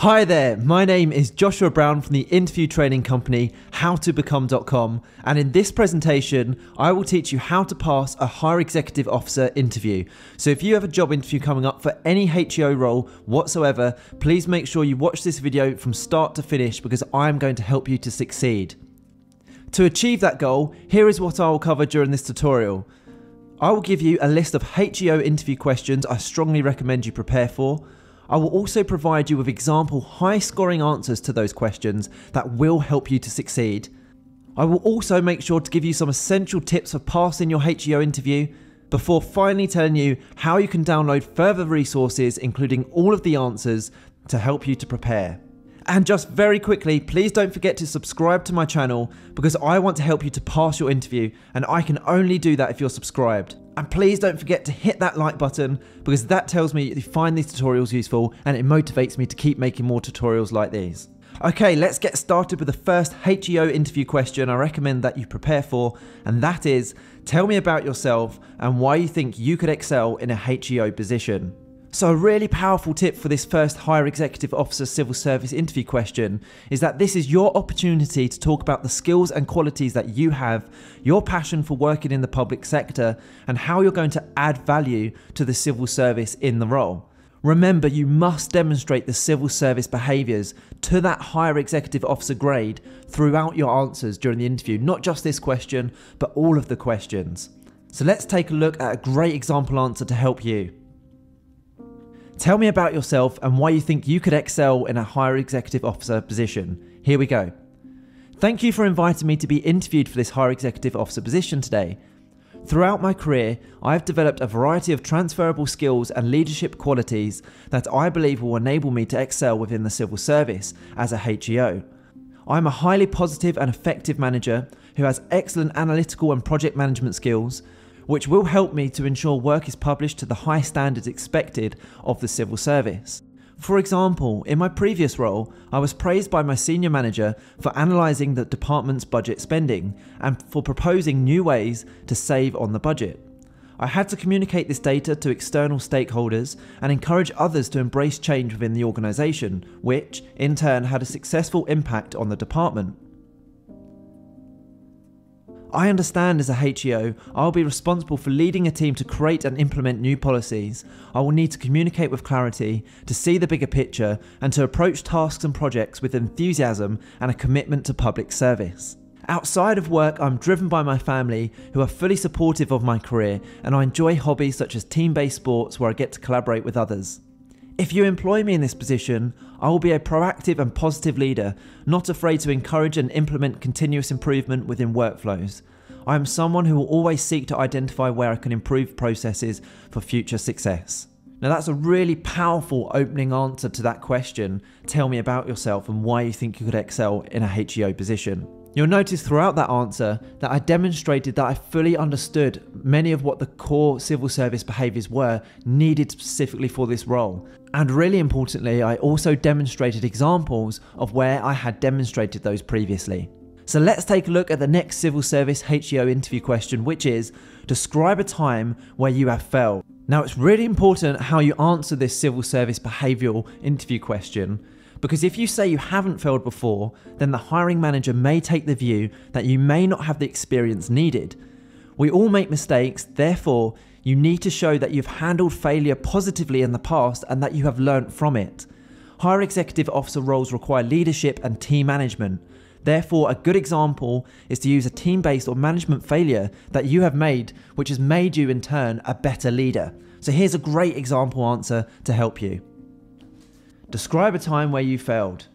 Hi there, my name is Joshua Brown from the interview training company how2become.com and in this presentation I will teach you how to pass a higher executive officer interview. So if you have a job interview coming up for any HEO role whatsoever, please make sure you watch this video from start to finish because I am going to help you to succeed. To achieve that goal, here is what I will cover during this tutorial. I will give you a list of HEO interview questions I strongly recommend you prepare for. I will also provide you with example high scoring answers to those questions that will help you to succeed. I will also make sure to give you some essential tips for passing your HEO interview before finally telling you how you can download further resources including all of the answers to help you to prepare. And just very quickly, please don't forget to subscribe to my channel because I want to help you to pass your interview and I can only do that if you're subscribed. And please don't forget to hit that like button because that tells me you find these tutorials useful and it motivates me to keep making more tutorials like these. Okay, let's get started with the first HEO interview question I recommend that you prepare for, and that is tell me about yourself and why you think you could excel in a HEO position. So, a really powerful tip for this first higher executive officer civil service interview question is that this is your opportunity to talk about the skills and qualities that you have, your passion for working in the public sector, and how you're going to add value to the civil service in the role. Remember, you must demonstrate the civil service behaviours to that higher executive officer grade throughout your answers during the interview, not just this question, but all of the questions. So, let's take a look at a great example answer to help you. Tell me about yourself and why you think you could excel in a higher executive officer position. Here we go. Thank you for inviting me to be interviewed for this higher executive officer position today. Throughout my career, I have developed a variety of transferable skills and leadership qualities that I believe will enable me to excel within the civil service as a HEO. I am a highly positive and effective manager who has excellent analytical and project management skills, which will help me to ensure work is published to the high standards expected of the civil service. For example, in my previous role, I was praised by my senior manager for analysing the department's budget spending and for proposing new ways to save on the budget. I had to communicate this data to external stakeholders and encourage others to embrace change within the organisation, which, in turn, had a successful impact on the department. I understand as a HEO, I'll be responsible for leading a team to create and implement new policies. I will need to communicate with clarity, to see the bigger picture, and to approach tasks and projects with enthusiasm and a commitment to public service. Outside of work, I'm driven by my family who are fully supportive of my career, and I enjoy hobbies such as team based sports where I get to collaborate with others. If you employ me in this position, I will be a proactive and positive leader, not afraid to encourage and implement continuous improvement within workflows. I am someone who will always seek to identify where I can improve processes for future success. Now, that's a really powerful opening answer to that question. Tell me about yourself and why you think you could excel in a HEO position. You'll notice throughout that answer that I demonstrated that I fully understood many of what the core civil service behaviours were needed specifically for this role. And really importantly, I also demonstrated examples of where I had demonstrated those previously. So let's take a look at the next civil service HEO interview question, which is describe a time where you have failed. Now, it's really important how you answer this civil service behavioural interview question because if you say you haven't failed before, then the hiring manager may take the view that you may not have the experience needed. We all make mistakes, therefore, you need to show that you've handled failure positively in the past and that you have learnt from it. Higher executive officer roles require leadership and team management. Therefore, a good example is to use a team based or management failure that you have made, which has made you in turn a better leader. So, here's a great example answer to help you. Describe a time where you failed.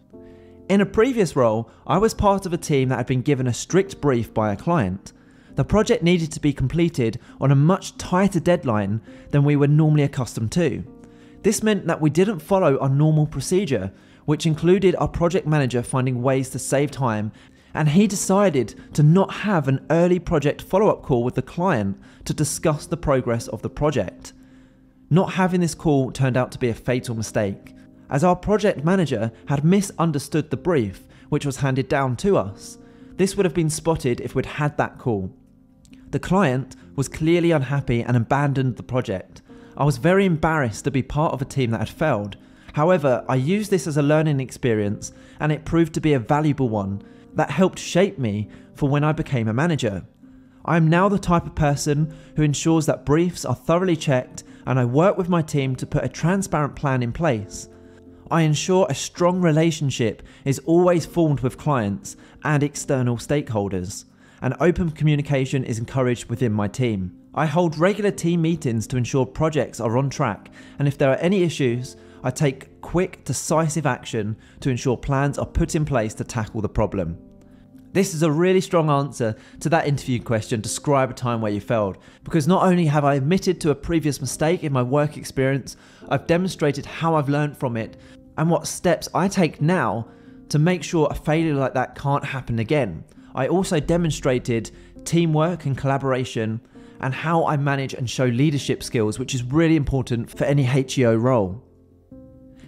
In a previous role, I was part of a team that had been given a strict brief by a client. The project needed to be completed on a much tighter deadline than we were normally accustomed to. This meant that we didn't follow our normal procedure, which included our project manager finding ways to save time, and he decided to not have an early project follow up call with the client to discuss the progress of the project. Not having this call turned out to be a fatal mistake as our project manager had misunderstood the brief which was handed down to us. This would have been spotted if we'd had that call. The client was clearly unhappy and abandoned the project. I was very embarrassed to be part of a team that had failed. However, I used this as a learning experience and it proved to be a valuable one that helped shape me for when I became a manager. I am now the type of person who ensures that briefs are thoroughly checked and I work with my team to put a transparent plan in place. I ensure a strong relationship is always formed with clients and external stakeholders, and open communication is encouraged within my team. I hold regular team meetings to ensure projects are on track, and if there are any issues, I take quick, decisive action to ensure plans are put in place to tackle the problem. This is a really strong answer to that interview question describe a time where you failed. Because not only have I admitted to a previous mistake in my work experience, I've demonstrated how I've learned from it and what steps I take now to make sure a failure like that can't happen again. I also demonstrated teamwork and collaboration and how I manage and show leadership skills, which is really important for any HEO role.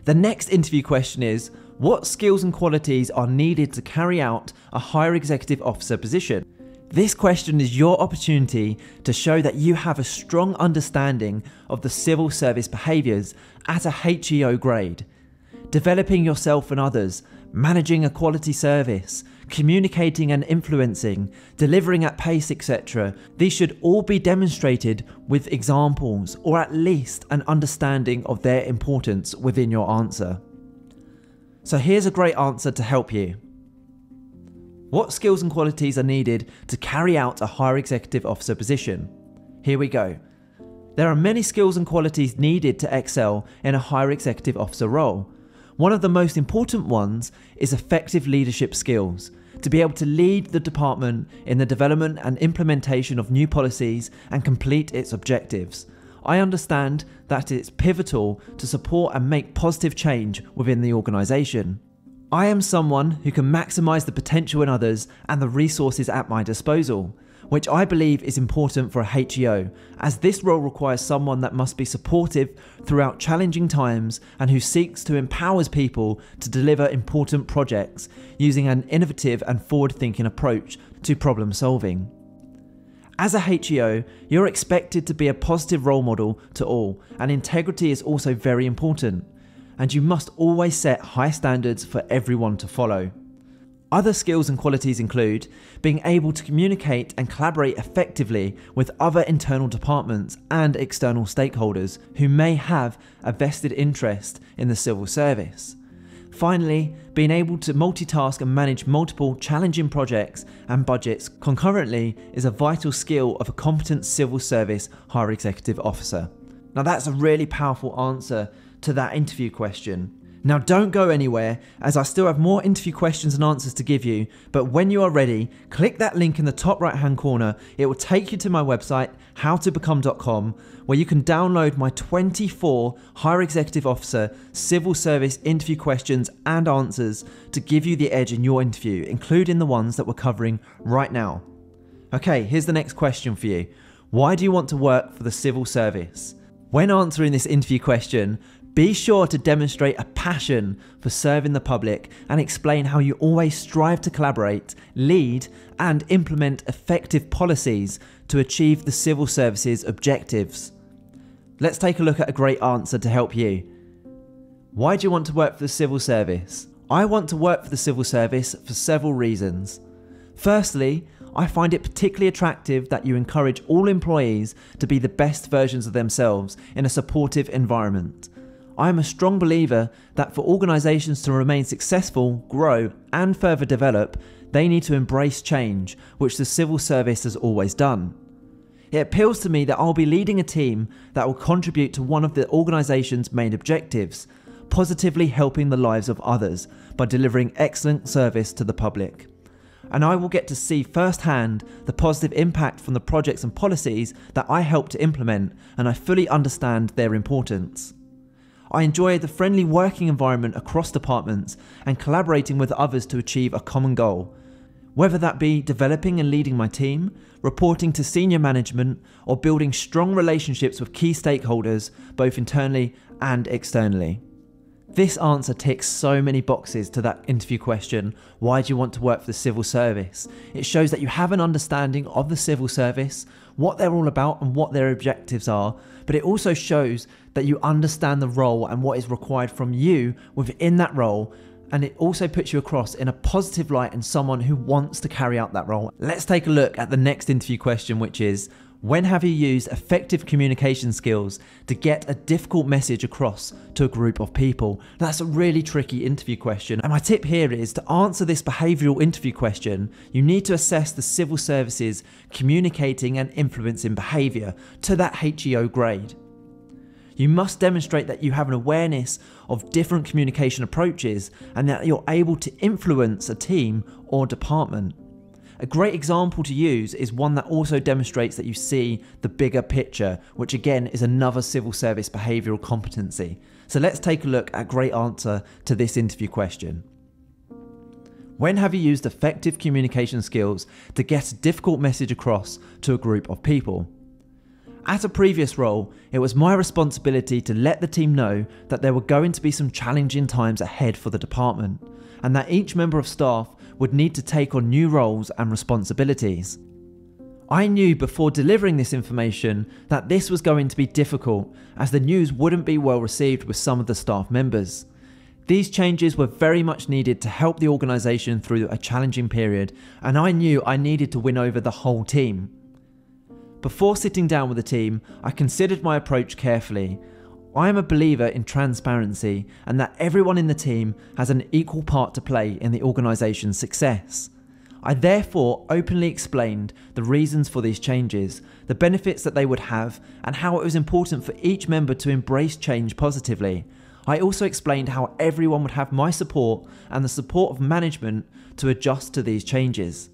The next interview question is What skills and qualities are needed to carry out a higher executive officer position? This question is your opportunity to show that you have a strong understanding of the civil service behaviours at a HEO grade. Developing yourself and others, managing a quality service, communicating and influencing, delivering at pace, etc. These should all be demonstrated with examples or at least an understanding of their importance within your answer. So here's a great answer to help you. What skills and qualities are needed to carry out a higher executive officer position? Here we go. There are many skills and qualities needed to excel in a higher executive officer role. One of the most important ones is effective leadership skills, to be able to lead the department in the development and implementation of new policies and complete its objectives. I understand that it's pivotal to support and make positive change within the organisation. I am someone who can maximise the potential in others and the resources at my disposal which I believe is important for a HEO, as this role requires someone that must be supportive throughout challenging times and who seeks to empower people to deliver important projects using an innovative and forward thinking approach to problem solving. As a HEO, you're expected to be a positive role model to all, and integrity is also very important. And you must always set high standards for everyone to follow. Other skills and qualities include being able to communicate and collaborate effectively with other internal departments and external stakeholders who may have a vested interest in the civil service. Finally, being able to multitask and manage multiple challenging projects and budgets concurrently is a vital skill of a competent civil service higher executive officer. Now, that's a really powerful answer to that interview question. Now, don't go anywhere as I still have more interview questions and answers to give you. But when you are ready, click that link in the top right hand corner. It will take you to my website, how2become.com, where you can download my 24 Higher Executive Officer Civil Service interview questions and answers to give you the edge in your interview, including the ones that we're covering right now. Okay, here's the next question for you Why do you want to work for the civil service? When answering this interview question, be sure to demonstrate a passion for serving the public and explain how you always strive to collaborate, lead, and implement effective policies to achieve the civil service's objectives. Let's take a look at a great answer to help you. Why do you want to work for the civil service? I want to work for the civil service for several reasons. Firstly, I find it particularly attractive that you encourage all employees to be the best versions of themselves in a supportive environment. I am a strong believer that for organisations to remain successful, grow, and further develop, they need to embrace change, which the civil service has always done. It appeals to me that I'll be leading a team that will contribute to one of the organisation's main objectives, positively helping the lives of others by delivering excellent service to the public. And I will get to see firsthand the positive impact from the projects and policies that I help to implement, and I fully understand their importance. I enjoy the friendly working environment across departments and collaborating with others to achieve a common goal. Whether that be developing and leading my team, reporting to senior management, or building strong relationships with key stakeholders, both internally and externally. This answer ticks so many boxes to that interview question why do you want to work for the civil service? It shows that you have an understanding of the civil service, what they're all about, and what their objectives are, but it also shows that you understand the role and what is required from you within that role. And it also puts you across in a positive light and someone who wants to carry out that role. Let's take a look at the next interview question, which is when have you used effective communication skills to get a difficult message across to a group of people? That's a really tricky interview question. And my tip here is to answer this behavioural interview question, you need to assess the civil services communicating and influencing behaviour to that HEO grade. You must demonstrate that you have an awareness of different communication approaches and that you're able to influence a team or department. A great example to use is one that also demonstrates that you see the bigger picture, which again is another civil service behavioural competency. So let's take a look at a great answer to this interview question. When have you used effective communication skills to get a difficult message across to a group of people? At a previous role, it was my responsibility to let the team know that there were going to be some challenging times ahead for the department, and that each member of staff would need to take on new roles and responsibilities. I knew before delivering this information that this was going to be difficult as the news wouldn't be well received with some of the staff members. These changes were very much needed to help the organisation through a challenging period, and I knew I needed to win over the whole team. Before sitting down with the team, I considered my approach carefully I am a believer in transparency and that everyone in the team has an equal part to play in the organisation's success. I therefore openly explained the reasons for these changes, the benefits that they would have, and how it was important for each member to embrace change positively. I also explained how everyone would have my support and the support of management to adjust to these changes.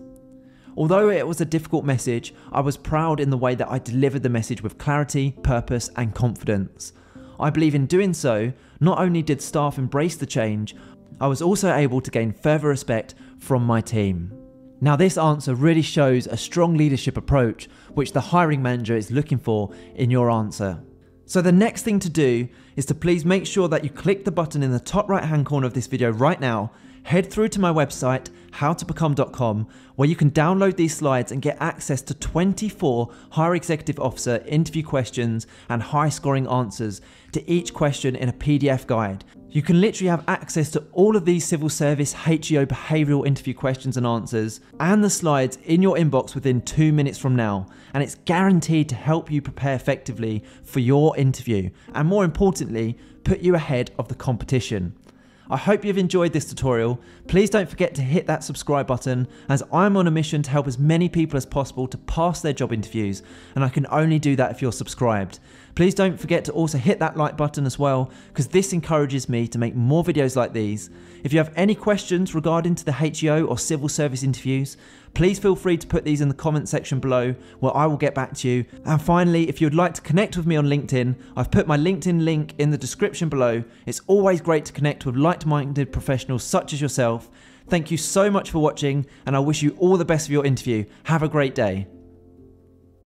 Although it was a difficult message, I was proud in the way that I delivered the message with clarity, purpose, and confidence. I believe in doing so, not only did staff embrace the change, I was also able to gain further respect from my team. Now, this answer really shows a strong leadership approach, which the hiring manager is looking for in your answer. So, the next thing to do is to please make sure that you click the button in the top right hand corner of this video right now head through to my website, how2become.com, where you can download these slides and get access to 24 Higher Executive Officer interview questions and high scoring answers to each question in a PDF guide. You can literally have access to all of these civil service HEO behavioural interview questions and answers and the slides in your inbox within two minutes from now. And it's guaranteed to help you prepare effectively for your interview and more importantly, put you ahead of the competition. I hope you've enjoyed this tutorial. Please don't forget to hit that subscribe button as I'm on a mission to help as many people as possible to pass their job interviews and I can only do that if you're subscribed. Please don't forget to also hit that like button as well because this encourages me to make more videos like these. If you have any questions regarding to the HEO or civil service interviews, please feel free to put these in the comment section below where I will get back to you. And finally, if you'd like to connect with me on LinkedIn, I've put my LinkedIn link in the description below. It's always great to connect with like-minded professionals such as yourself. Thank you so much for watching and I wish you all the best for your interview. Have a great day.